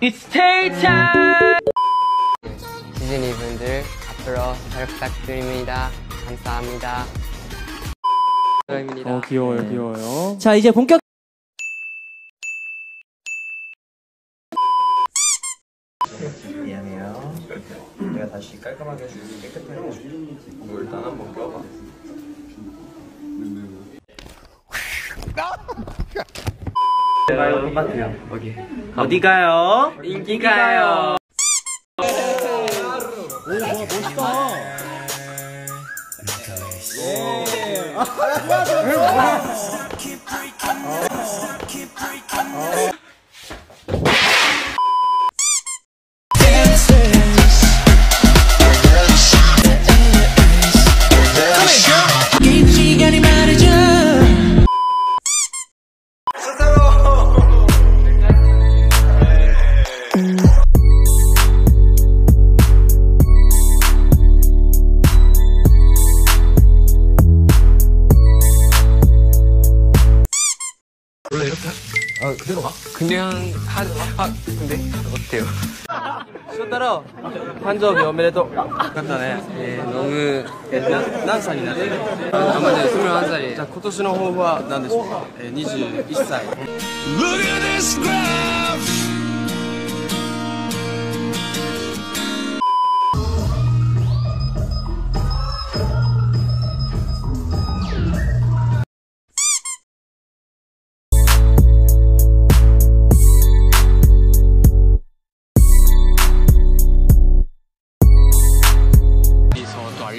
It's stay time. 디즈니 분들 앞으로 잘 부탁드립니다. 감사합니다. 입니다. 어 귀여워요 귀여워요 자 이제 본격 미안해요. 내가 다시 깔끔하게 해줄게. 깨끗하게 해줄게. 뭐 일단 한번 껴봐. 말고 똑같아요. 오케이. 어디 가요? 인기 가요. 그냥 한, 아, 근데 어때요? 쇼타로 한조비 오메데토. 간단해. 예, 너무 난 살이나 아마 네, 21살이에요. 今年の抱負は何でしょうか。えー21歳。 어디서 또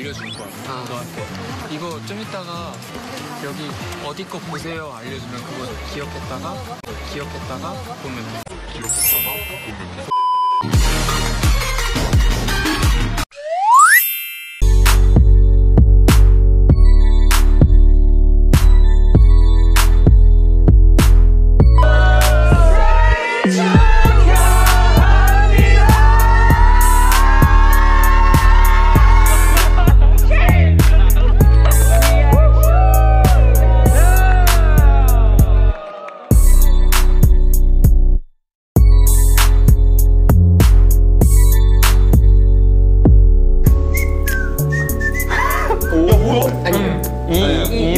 알려줄 거야 너한테. 이거 좀 이따가 여기 어디 거 보세요. 알려주면 그거 기억했다가 기억했다가 보면 돼 기억했다가 보면 돼 오. 야 뭐야? 아니 이, 이, 이